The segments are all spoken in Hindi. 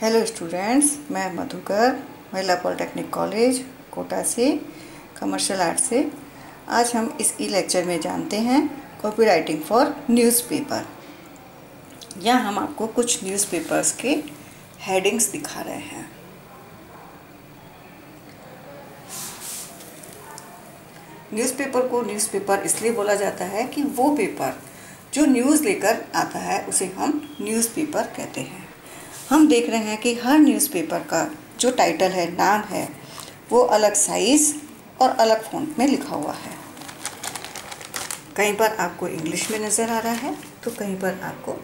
हेलो स्टूडेंट्स मैं मधुकर, महिला पॉलिटेक्निक कॉलेज, कोटा से कमर्शियल आर्ट से। आज हम इस ई लेक्चर में जानते हैं कॉपी राइटिंग फॉर न्यूज़पेपर यहाँ हम आपको कुछ न्यूज़पेपर्स के हेडिंग्स दिखा रहे हैं। न्यूज़पेपर को न्यूज़पेपर इसलिए बोला जाता है कि वो पेपर जो न्यूज़ लेकर आता है, उसे हम न्यूज़पेपर कहते हैं। हम देख रहे हैं कि हर न्यूज़पेपर का जो टाइटल है, नाम है, वो अलग साइज़ और अलग फॉन्ट में लिखा हुआ है। कहीं पर आपको इंग्लिश में नज़र आ रहा है तो कहीं पर आपको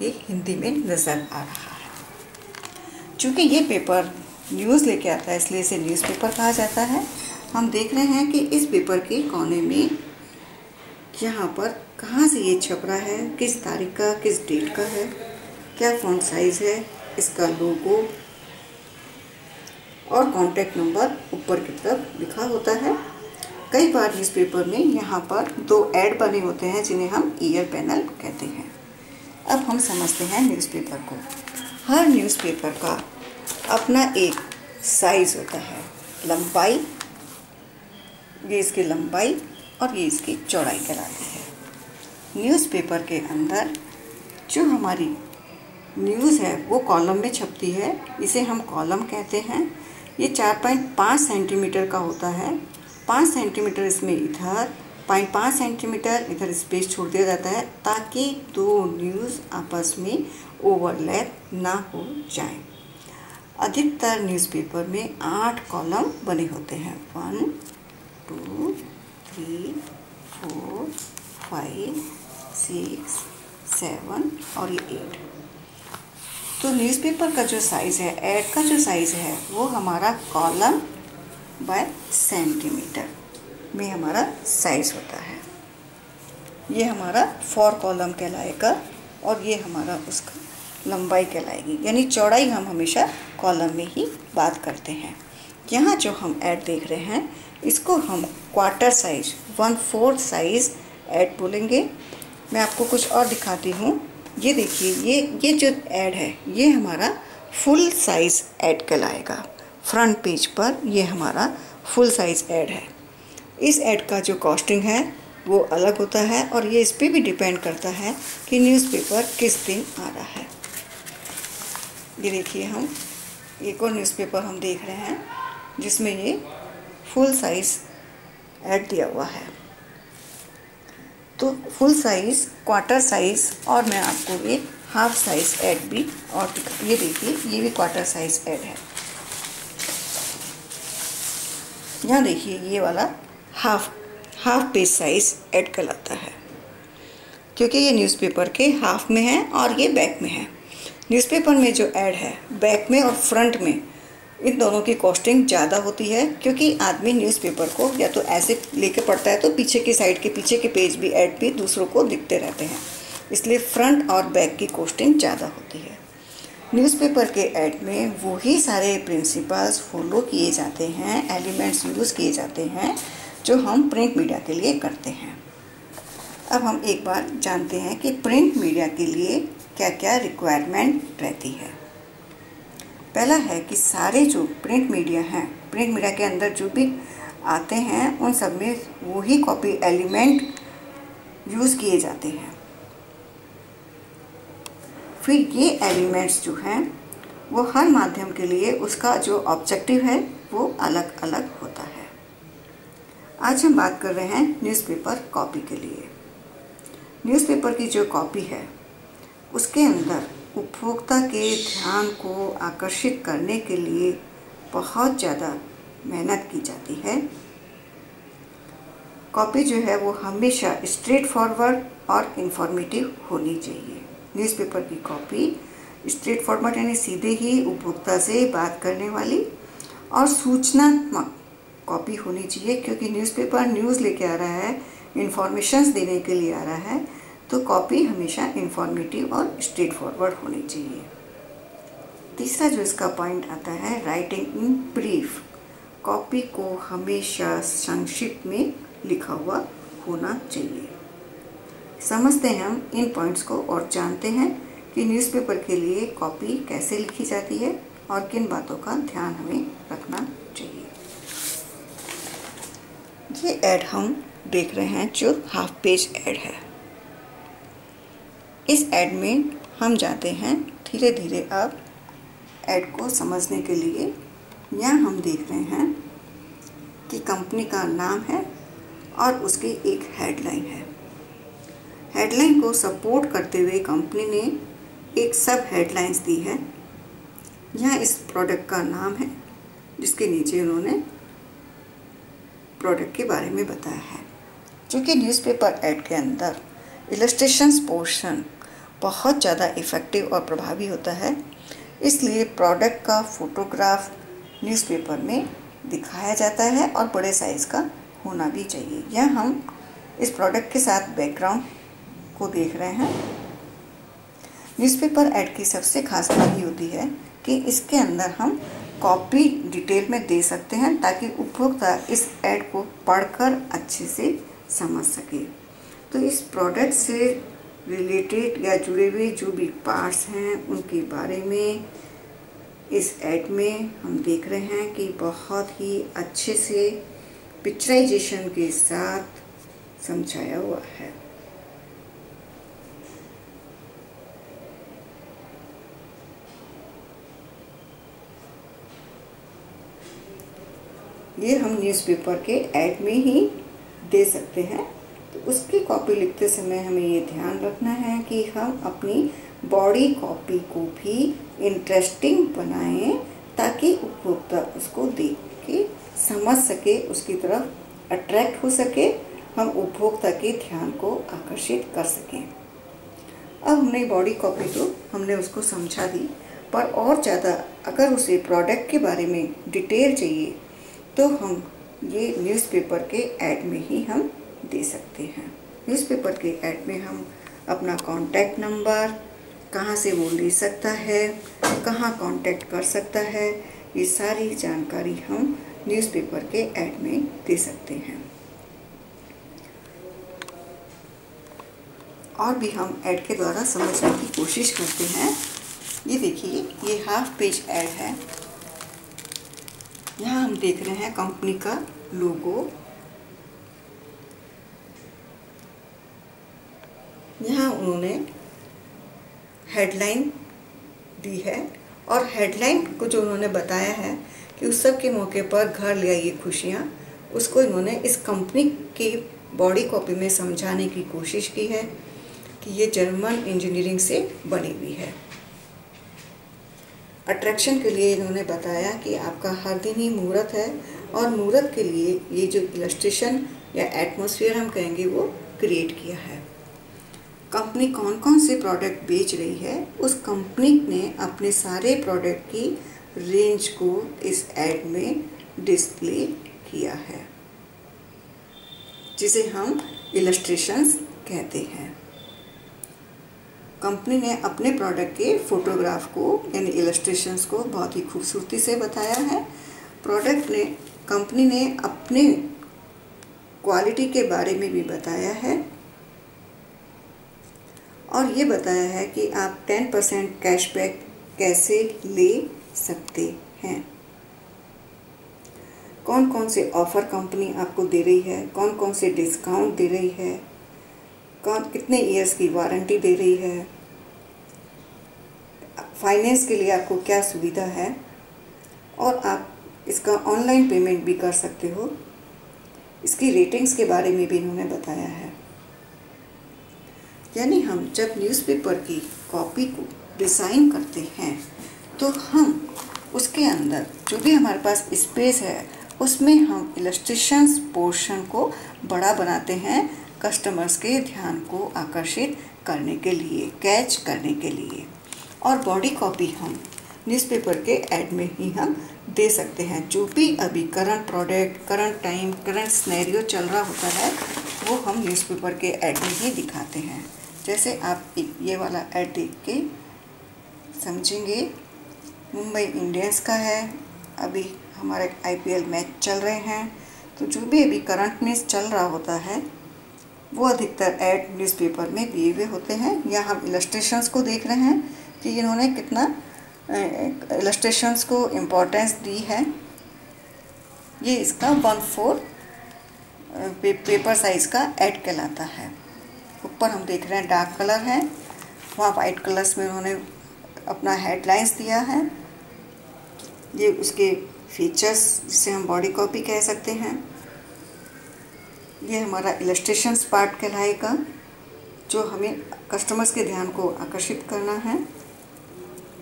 ये हिंदी में नज़र आ रहा है। चूँकि ये पेपर न्यूज़ लेके आता है, इसलिए इसे न्यूज़पेपर कहा जाता है, हम देख रहे हैं कि इस पेपर के कोने में यहाँ पर कहाँ से ये छप रहा है, किस तारीख का, किस डेट का है, क्या फ़ॉन्ट साइज़ है इसका लोगो और कॉन्टैक्ट नंबर ऊपर की तरफ़ लिखा होता है। कई बार न्यूज़पेपर में यहाँ पर दो ऐड बने होते हैं, जिन्हें हम ईयर पैनल कहते हैं। अब हम समझते हैं न्यूज़पेपर को। हर न्यूज़पेपर का अपना एक साइज़ होता है। लंबाई, ये इसकी लंबाई और ये इसकी चौड़ाई कहलाती है। न्यूज़पेपर के अंदर जो हमारी न्यूज़ है, वो कॉलम में छपती है, इसे हम कॉलम कहते हैं। ये चार पॉइंट पाँच सेंटीमीटर का होता है। पाँच सेंटीमीटर इसमें इधर, पॉइंट पाँच सेंटीमीटर इधर स्पेस छोड़ दिया जाता है, ताकि दो न्यूज़ आपस में ओवरलैप ना हो जाए। अधिकतर न्यूज़पेपर में आठ कॉलम बने होते हैं। One, two, three, four, five, six, seven और ये एट। तो न्यूज़पेपर का जो साइज़ है एड का जो साइज़ है, वो हमारा कॉलम बाय सेंटीमीटर में हमारा साइज़ होता है। ये हमारा फोर कॉलम कहलाएगा और ये हमारा उसका लंबाई कहलाएगी। यानी चौड़ाई हम हमेशा कॉलम में ही बात करते हैं। यहाँ जो हम ऐड देख रहे हैं, इसको हम quarter size one fourth size ad बोलेंगे। मैं आपको कुछ और दिखाती हूँ। ये देखिए, ये ये जो ऐड है, ये हमारा फुल साइज़ ऐड कहलाएगा। फ्रंट पेज पर ये हमारा फुल साइज़ ऐड है। इस ऐड का जो कॉस्टिंग है, वो अलग होता है और ये इस पर भी डिपेंड करता है कि न्यूज़पेपर किस दिन आ रहा है। ये देखिए हम, एक और न्यूज़पेपर हम देख रहे हैं, जिसमें ये फुल साइज़ ऐड दिया हुआ है। तो फुल साइज़ क्वार्टर साइज़ और मैं आपको ये हाफ़ साइज़ ऐड भी और ये देखिए, ये भी क्वार्टर साइज़ ऐड है। यहाँ देखिए, ये वाला half half page size ad कहलाता है। क्योंकि ये न्यूज़पेपर के हाफ़ में है और ये बैक में है। न्यूज़पेपर में जो ऐड है बैक में और फ्रंट में इन दोनों की कॉस्टिंग ज़्यादा होती है, क्योंकि आदमी न्यूज़पेपर को या तो ऐसे लेके पढ़ता है तो पीछे की साइड के, पीछे के पेज भी ऐड भी दूसरों को दिखते रहते हैं। इसलिए फ्रंट और बैक की कॉस्टिंग ज़्यादा होती है। न्यूज़पेपर के ऐड में वही सारे प्रिंसिपल्स फॉलो किए जाते हैं एलिमेंट्स यूज़ किए जाते हैं, जो हम प्रिंट मीडिया के लिए करते हैं। अब हम एक बार जानते हैं कि प्रिंट मीडिया के लिए क्या क्या रिक्वायरमेंट रहती है। पहला है कि सारे जो प्रिंट मीडिया हैं, प्रिंट मीडिया के अंदर जो भी आते हैं, उन सब में वही कॉपी एलिमेंट यूज़ किए जाते हैं। फिर ये एलिमेंट्स जो हैं, वो हर माध्यम के लिए उसका जो ऑब्जेक्टिव है, वो अलग अलग होता है। आज हम बात कर रहे हैं न्यूज़पेपर कॉपी के लिए। न्यूज़पेपर की जो कॉपी है, उसके अंदर उपभोक्ता के ध्यान को आकर्षित करने के लिए बहुत ज़्यादा मेहनत की जाती है। कॉपी जो है वो हमेशा स्ट्रेट फॉरवर्ड और इन्फॉर्मेटिव होनी चाहिए। न्यूज़पेपर की कॉपी स्ट्रेट फॉरवर्ड यानी सीधे ही उपभोक्ता से बात करने वाली और सूचनात्मक कॉपी होनी चाहिए, क्योंकि न्यूज़पेपर न्यूज़ लेके आ रहा है इन्फॉर्मेशंस देने के लिए आ रहा है। तो कॉपी हमेशा इंफॉर्मेटिव और स्ट्रेट फॉरवर्ड होनी चाहिए। तीसरा जो इसका पॉइंट आता है राइटिंग इन ब्रीफ कॉपी को हमेशा संक्षिप्त में लिखा हुआ होना चाहिए। समझते हैं हम इन पॉइंट्स को और जानते हैं कि न्यूज़पेपर के लिए कॉपी कैसे लिखी जाती है और किन बातों का ध्यान हमें रखना चाहिए। ये ऐड हम देख रहे हैं जो हाफ़ पेज ऐड है। इस ऐड में हम जाते हैं धीरे धीरे अब ऐड को समझने के लिए। यहाँ हम देख रहे हैं कि कंपनी का नाम है और उसकी एक हेडलाइन है। हेडलाइन को सपोर्ट करते हुए कंपनी ने एक सब हेडलाइंस दी है। यहाँ इस प्रोडक्ट का नाम है, जिसके नीचे उन्होंने प्रोडक्ट के बारे में बताया है क्योंकि न्यूज़पेपर ऐड के अंदर इलस्ट्रेशंस पोर्शन बहुत ज़्यादा इफ़ेक्टिव और प्रभावी होता है। इसलिए प्रोडक्ट का फोटोग्राफ न्यूज़पेपर में दिखाया जाता है और बड़े साइज़ का होना भी चाहिए। यह हम इस प्रोडक्ट के साथ बैकग्राउंड को देख रहे हैं। न्यूज़पेपर ऐड की सबसे खास बात ये होती है कि इसके अंदर हम कॉपी डिटेल में दे सकते हैं ताकि उपभोक्ता इस ऐड को पढ़कर अच्छे से समझ सके। तो इस प्रोडक्ट से रिलेटेड या जुड़े हुए जो भी पार्ट्स हैं, उनके बारे में इस ऐड में हम देख रहे हैं कि बहुत ही अच्छे से पिक्चराइजेशन के साथ समझाया हुआ है। ये हम न्यूज़पेपर के ऐड में ही दे सकते हैं। तो उसकी कॉपी लिखते समय हमें ये ध्यान रखना है कि हम अपनी बॉडी कॉपी को भी इंटरेस्टिंग बनाएँ ताकि उपभोक्ता उसको देख के, समझ सके, उसकी तरफ़ अट्रैक्ट हो सके, हम उपभोक्ता के ध्यान को आकर्षित कर सकें। अब हमने बॉडी कॉपी तो हमने उसको समझा दी, पर और ज़्यादा अगर उसे प्रोडक्ट के बारे में डिटेल चाहिए तो हम ये न्यूज़पेपर के ऐड में ही हम दे सकते हैं। न्यूज़पेपर के ऐड में हम अपना कॉन्टैक्ट नंबर कहाँ से वो ले सकता है, कहाँ कांटेक्ट कर सकता है, ये सारी जानकारी हम न्यूज़पेपर के ऐड में दे सकते हैं। और भी हम ऐड के द्वारा समझने की कोशिश करते हैं। ये देखिए, ये हाफ़ पेज ऐड है। यहाँ हम देख रहे हैं कंपनी का लोगो यहाँ उन्होंने हेडलाइन दी है और हेडलाइन को जो उन्होंने बताया है कि उत्सव के मौके पर घर ले आइए खुशियाँ। उसको इन्होंने इस कंपनी की बॉडी कॉपी में समझाने की कोशिश की है कि ये जर्मन इंजीनियरिंग से बनी हुई है। अट्रैक्शन के लिए इन्होंने बताया कि आपका हर दिन ही मुहूर्त है और मुहूर्त के लिए ये जो इलस्ट्रेशन या एटमॉस्फेयर हम कहेंगे वो क्रिएट किया है। कंपनी कौन कौन से प्रोडक्ट बेच रही है, उस कंपनी ने अपने सारे प्रोडक्ट की रेंज को इस एड में डिस्प्ले किया है, जिसे हम इलस्ट्रेशंस कहते हैं। कंपनी ने अपने प्रोडक्ट के फ़ोटोग्राफ को, यानी इलस्ट्रेशंस को बहुत ही खूबसूरती से बताया है। प्रोडक्ट ने, कंपनी ने अपने क्वालिटी के बारे में भी बताया है। और ये बताया है कि आप 10 परसेंट कैशबैक कैसे ले सकते हैं। कौन कौन से ऑफ़र कंपनी आपको दे रही है? कौन कौन से डिस्काउंट दे रही है? कौन, कितने ईयर्स की वारंटी दे रही है? फाइनेंस के लिए आपको क्या सुविधा है? और आप इसका ऑनलाइन पेमेंट भी कर सकते हो। इसकी रेटिंग्स के बारे में भी इन्होंने बताया है। यानी हम जब न्यूज़पेपर की कॉपी को डिज़ाइन करते हैं तो हम उसके अंदर जो भी हमारे पास स्पेस है, उसमें हम इलस्ट्रेशंस पोर्शन को बड़ा बनाते हैं कस्टमर्स के ध्यान को आकर्षित करने के लिए कैच करने के लिए। और बॉडी कॉपी हम न्यूज़पेपर के ऐड में ही हम दे सकते हैं। जो भी अभी current product current time current scenario चल रहा होता है, वो हम न्यूज़पेपर के ऐड में ही दिखाते हैं। जैसे आप ये वाला ऐड देख के समझेंगे। मुंबई इंडियंस का है। अभी हमारे आईपीएल मैच चल रहे हैं। तो जो भी अभी करंट न्यूज़ चल रहा होता है, वो अधिकतर ऐड न्यूज़पेपर में दिए हुए होते हैं। या हम इलस्ट्रेशंस को देख रहे हैं कि इन्होंने कितना इलस्ट्रेशंस को इम्पोर्टेंस दी है। ये इसका वन फोर पेपर साइज़ का ऐड कहलाता है। ऊपर हम देख रहे हैं डार्क कलर है। वहाँ वाइट कलर्स में उन्होंने अपना हेडलाइंस दिया है। ये उसके फीचर्स जिसे हम बॉडी कॉपी कह सकते हैं। ये हमारा इलस्ट्रेशंस पार्ट कहलाएगा, जो हमें कस्टमर्स के ध्यान को आकर्षित करना है।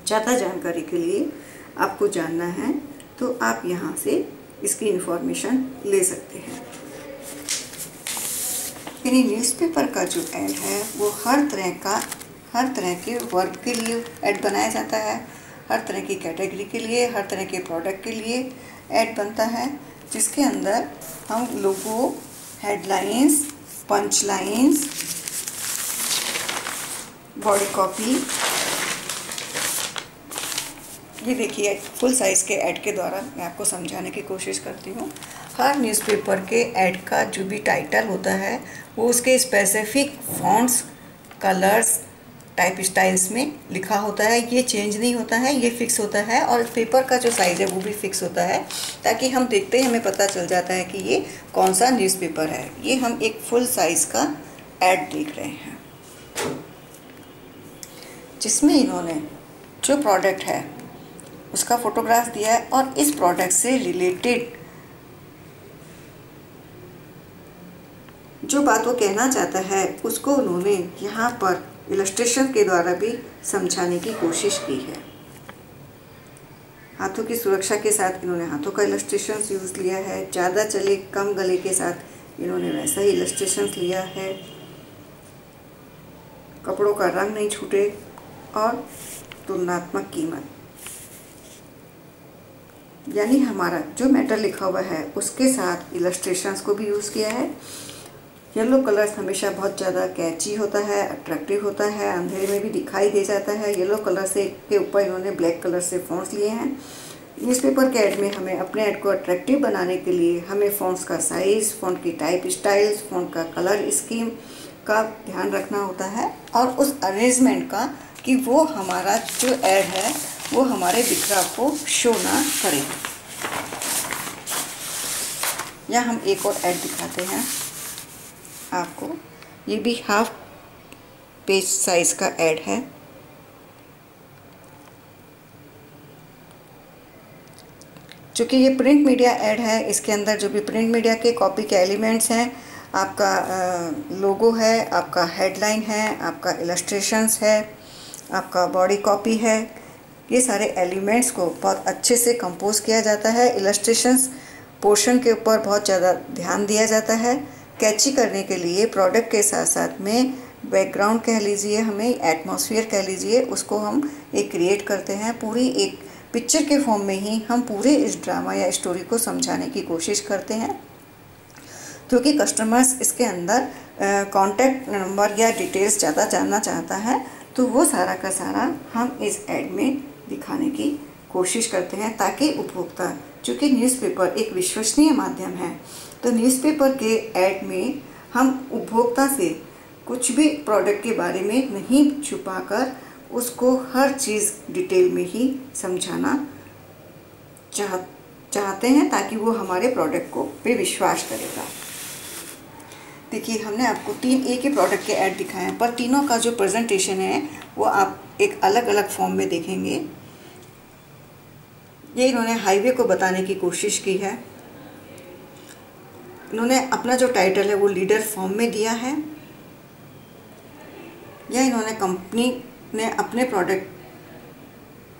ज़्यादा जानकारी के लिए आपको जानना है तो आप यहाँ से इसकी इन्फॉर्मेशन ले सकते हैं। यानी न्यूज़पेपर का जो ऐड है, वो हर तरह का, हर तरह के वर्क के लिए ऐड बनाया जाता है। हर तरह की कैटेगरी के लिए, हर तरह के प्रोडक्ट के लिए ऐड बनता है, जिसके अंदर हम लोगों headlines punch lines body copy ये देखिए फुल साइज़ के ऐड के द्वारा मैं आपको समझाने की कोशिश करती हूँ। हर न्यूज़पेपर के ऐड का जो भी टाइटल होता है, वो उसके specific fonts colours type styles में लिखा होता है। ये चेंज नहीं होता है, ये फिक्स होता है और पेपर का जो साइज़ है, वो भी फिक्स होता है, ताकि हम देखते ही, हमें पता चल जाता है कि ये कौन सा न्यूज़पेपर है। ये हम एक फुल साइज़ का एड देख रहे हैं। जिसमें इन्होंने जो प्रोडक्ट है, उसका फ़ोटोग्राफ दिया है और इस प्रोडक्ट से रिलेटेड जो बात वो कहना चाहता है, उसको उन्होंने यहाँ पर इलस्ट्रेशन के द्वारा भी समझाने की कोशिश की है। हाथों की सुरक्षा के साथ इन्होंने हाथों का इलस्ट्रेशन यूज़ लिया है। ज़्यादा चले कम गले के साथ इन्होंने वैसा ही इलस्ट्रेशन लिया है। कपड़ों का रंग नहीं छूटे और तुलनात्मक कीमत। यानी हमारा जो मेटल लिखा हुआ है, उसके साथ इलस्ट्रेशंस को भी यूज़ किया है। येलो कलर्स हमेशा बहुत ज़्यादा कैची होता है अट्रैक्टिव होता है, अंधेरे में भी दिखाई दे जाता है। येलो कलर से के ऊपर इन्होंने ब्लैक कलर से फ़ॉन्ट्स लिए हैं। न्यूज़पेपर के ऐड में हमें अपने ऐड को अट्रैक्टिव बनाने के लिए हमें फ़ॉन्ट्स का साइज़ फ़ॉन्ट की टाइप स्टाइल्स फ़ॉन्ट का कलर स्कीम का ध्यान रखना होता है। और उस अरेंजमेंट का कि वो हमारा जो ऐड है, वो हमारे बिखरा को शो ना करे। या हम एक और ऐड दिखाते हैं। आपको। ये भी हाफ़ पेज साइज़ का ऐड है। चूँकि ये प्रिंट मीडिया ऐड है, इसके अंदर जो भी प्रिंट मीडिया के कॉपी के एलिमेंट्स हैं, आपका लोगो है, आपका हेडलाइन है, आपका इलस्ट्रेशंस है, आपका बॉडी कॉपी है, ये सारे एलिमेंट्स को बहुत अच्छे से कंपोज किया जाता है। इलस्ट्रेशंस पोर्शन के ऊपर बहुत ज़्यादा ध्यान दिया जाता है। कैची करने के लिए प्रोडक्ट के साथ साथ में बैकग्राउंड कह लीजिए, हमें एटमॉस्फेयर कह लीजिए, उसको हम एक क्रिएट करते हैं। पूरी एक पिक्चर के फॉर्म में ही हम पूरे इस ड्रामा या स्टोरी को समझाने की कोशिश करते हैं। क्योंकि कस्टमर्स इसके अंदर कॉन्टैक्ट नंबर या डिटेल्स ज़्यादा जानना चाहता है तो वो सारा का सारा हम इस एड में दिखाने की कोशिश करते हैं, ताकि उपभोक्ता, चूँकि न्यूज़पेपर एक विश्वसनीय माध्यम है तो न्यूज़पेपर के ऐड में हम उपभोक्ता से कुछ भी प्रोडक्ट के बारे में नहीं छुपाकर उसको हर चीज़ डिटेल में ही समझाना चाह, चाहते हैं ताकि वो हमारे प्रोडक्ट को पे विश्वास करेगा। देखिए, हमने आपको तीन एक ही प्रोडक्ट के ऐड दिखाए हैं, पर तीनों का जो प्रेजेंटेशन है, वो आप एक अलग अलग फॉर्म में देखेंगे। ये इन्होंने हाईवे को बताने की कोशिश की है। इन्होंने अपना जो टाइटल है, वो लीडर फॉर्म में दिया है। या इन्होंने कंपनी ने अपने प्रोडक्ट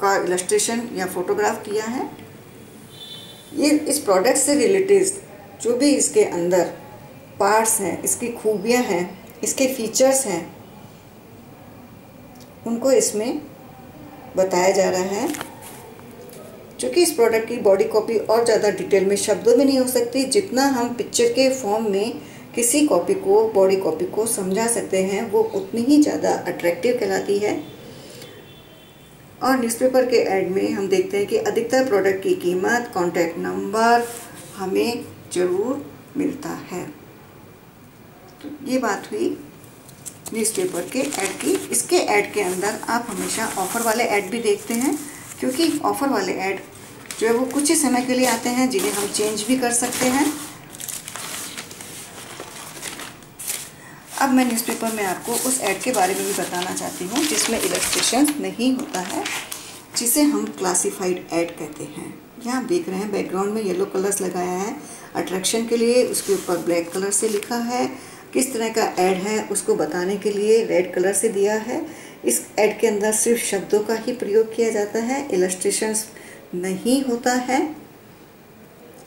का इलस्ट्रेशन या फोटोग्राफ किया है। ये इस प्रोडक्ट से रिलेटेड जो भी इसके अंदर पार्ट्स हैं, इसकी खूबियाँ हैं, इसके फीचर्स हैं, उनको इसमें बताया जा रहा है। चूँकि इस प्रोडक्ट की बॉडी कॉपी और ज़्यादा डिटेल में शब्दों में नहीं हो सकती, जितना हम पिक्चर के फॉर्म में किसी कॉपी को बॉडी कॉपी को समझा सकते हैं, वो उतनी ही ज़्यादा अट्रैक्टिव कहलाती है। और न्यूज़पेपर के ऐड में हम देखते हैं कि अधिकतर प्रोडक्ट की कीमत कॉन्टैक्ट नंबर हमें ज़रूर मिलता है। तो ये बात हुई न्यूज़पेपर के ऐड की। इसके ऐड के अंदर आप हमेशा ऑफ़र वाले ऐड भी देखते हैं। क्योंकि ऑफ़र वाले ऐड जो है वो कुछ ही समय के लिए आते हैं, जिन्हें हम चेंज भी कर सकते हैं। अब मैं न्यूज़पेपर में आपको उस ऐड के बारे में भी बताना चाहती हूँ, जिसमें इलस्ट्रेशन नहीं होता है, जिसे हम क्लासिफाइड ऐड कहते हैं। यहाँ देख रहे हैं बैकग्राउंड में येलो कलर्स लगाया है। अट्रैक्शन के लिए उसके ऊपर ब्लैक कलर से लिखा है। किस तरह का ऐड है, उसको बताने के लिए रेड कलर से दिया है। इस एड के अंदर सिर्फ़ शब्दों का ही प्रयोग किया जाता है इलस्ट्रेशंस नहीं होता है,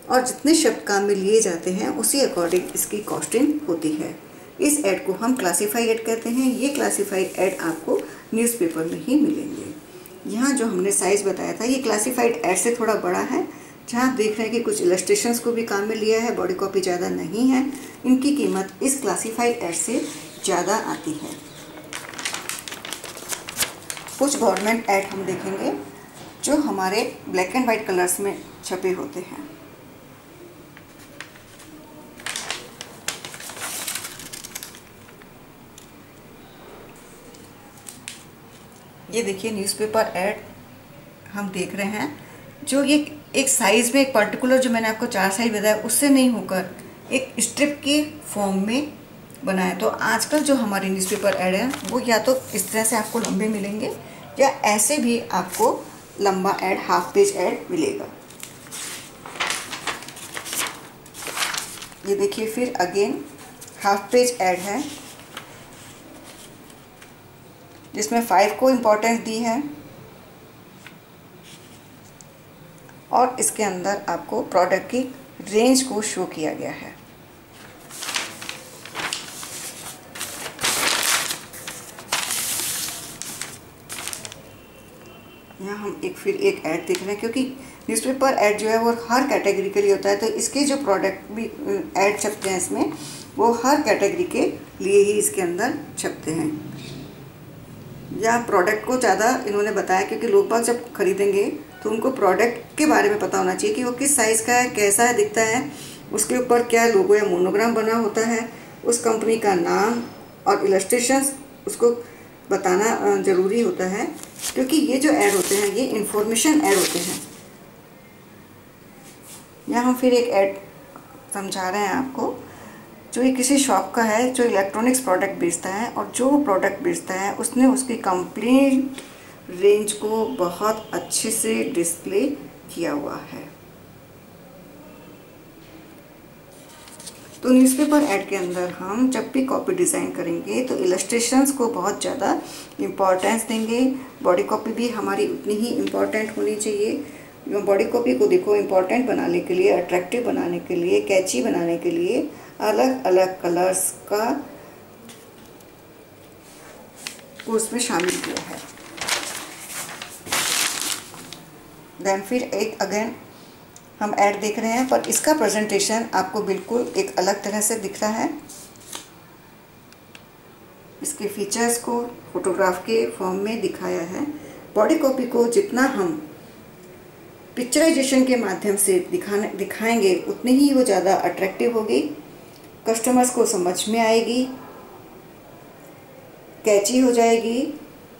और जितने शब्द काम में लिए जाते हैं, उसी अकॉर्डिंग इसकी कॉस्टिंग होती है। इस एड को हम क्लासीफाई एड कहते हैं। ये क्लासीफाइड एड आपको न्यूज़पेपर में ही मिलेंगे। यहाँ जो हमने साइज़ बताया था, ये क्लासीफाइड एड से थोड़ा बड़ा है। जहाँ देख रहे हैं कि कुछ इलस्ट्रेशंस को भी काम में लिया है बॉडी कॉपी ज़्यादा नहीं है। इनकी कीमत इस क्लासीफाइड एड से ज़्यादा आती है। कुछ गवर्नमेंट ऐड हम देखेंगे, जो हमारे ब्लैक एंड वाइट कलर्स में छपे होते हैं। ये देखिए न्यूज़पेपर ऐड हम देख रहे हैं, जो ये एक साइज़ में एक पर्टिकुलर जो मैंने आपको चार साइज़ बताया, उससे नहीं होकर एक स्ट्रिप के फॉर्म में बनाया तो आजकल जो हमारे न्यूज़पेपर ऐड हैं, वो या तो इस तरह से आपको लंबे मिलेंगे, या ऐसे भी आपको लंबा ऐड हाफ़ पेज ऐड मिलेगा। ये देखिए फिर अगेन हाफ़ पेज ऐड है, जिसमें फाइव को इम्पोर्टेंस दी है, और इसके अंदर आपको प्रोडक्ट की रेंज को शो किया गया है। यहाँ हम एक, फिर एक ऐड देख रहे हैं, क्योंकि न्यूज़पेपर ऐड जो है वो हर कैटेगरी के लिए होता है तो इसके जो प्रोडक्ट भी ऐड छपते हैं इसमें, वो हर कैटेगरी के लिए ही इसके अंदर छपते हैं। या प्रोडक्ट को ज़्यादा इन्होंने बताया, क्योंकि लोग बाग जब खरीदेंगे तो उनको प्रोडक्ट के बारे में पता होना चाहिए कि वो किस साइज़ का है, कैसा है, दिखता है। उसके ऊपर क्या लोगो या मोनोग्राम बना होता है, उस कंपनी का नाम और इलस्ट्रेशन उसको बताना ज़रूरी होता है, क्योंकि ये जो ऐड होते हैं, ये इंफॉर्मेशन ऐड होते हैं। यहाँ हम फिर एक ऐड समझा रहे हैं आपको, जो ये किसी शॉप का है, जो इलेक्ट्रॉनिक्स प्रोडक्ट बेचता है, और जो प्रोडक्ट बेचता है, उसने उसकी कंप्लीट रेंज को बहुत अच्छे से डिस्प्ले किया हुआ है। तो न्यूज़पेपर ऐड के अंदर हम जब भी कॉपी डिज़ाइन करेंगे तो इलस्ट्रेशंस को बहुत ज़्यादा इम्पोर्टेंस देंगे। बॉडी कॉपी भी हमारी उतनी ही इम्पोर्टेंट होनी चाहिए। बॉडी कॉपी को देखो इंपॉर्टेंट बनाने के लिए अट्रैक्टिव बनाने के लिए कैची बनाने के लिए अलग अलग कलर्स का को उसमें शामिल किया है। देन फिर एक अगेन हम ऐड देख रहे हैं, पर इसका प्रेजेंटेशन आपको बिल्कुल एक अलग तरह से दिख रहा है। इसके फीचर्स को फोटोग्राफ के फॉर्म में दिखाया है। बॉडी कॉपी को जितना हम पिक्चराइजेशन के माध्यम से दिखाने, दिखाएँगे, उतनी ही वो ज़्यादा अट्रैक्टिव होगी। कस्टमर्स को समझ में आएगी कैची हो जाएगी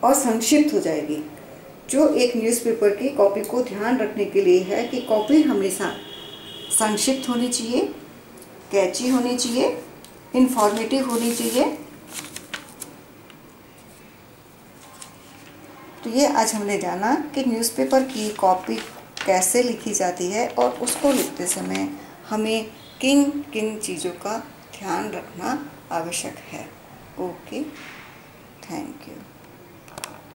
और संक्षिप्त हो जाएगी। जो एक न्यूज़पेपर की कॉपी को ध्यान रखने के लिए है कि कॉपी हमेशा संक्षिप्त होनी चाहिए कैची होनी चाहिए इन्फॉर्मेटिव होनी चाहिए। तो ये आज हमने जाना कि न्यूज़पेपर की कॉपी कैसे लिखी जाती है और उसको लिखते समय हमें किन किन चीज़ों का ध्यान रखना आवश्यक है। Okay thank you